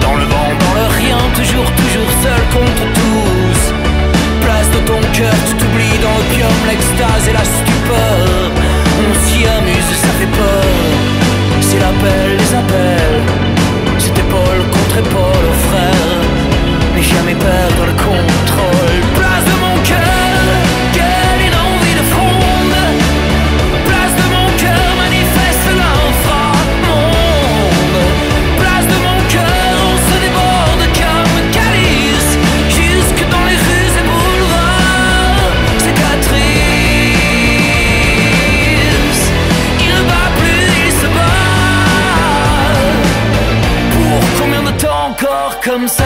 Dans le vent, dans le rien, toujours, toujours seul contre tous. Place de ton cœur, tu t'oublies dans l'opium, l'extase et la stupeur. On s'y amuse, ça fait peur. C'est l'appel, les appels. C'est épaule contre épaule, frère. Mais jamais perdre le compte. comme ça.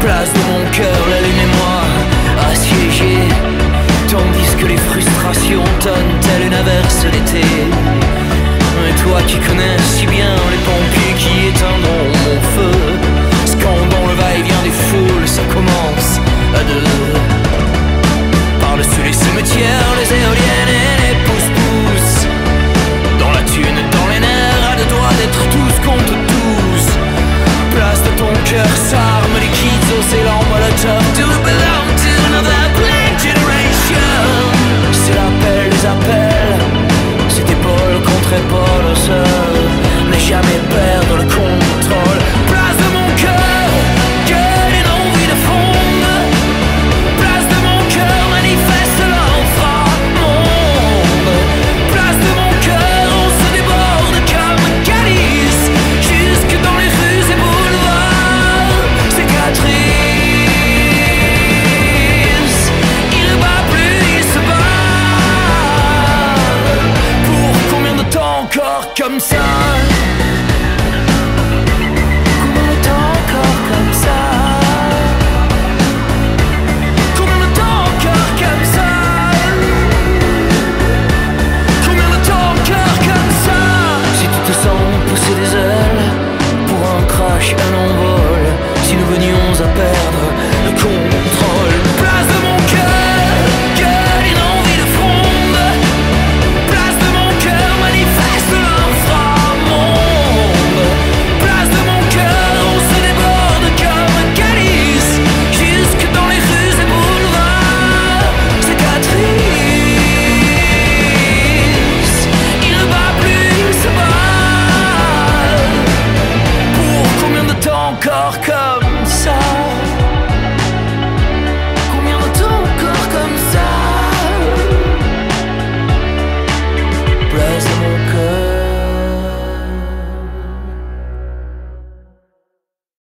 Place de mon cœur, la lune et moi assiégés. Tandis que les frustrations tonnent telle une averse d'été. Et toi qui connais si bien les pompiers qui compte tous Place de ton cœur, ça arme les kids, oh, c'est l'envoi le top. comme ça.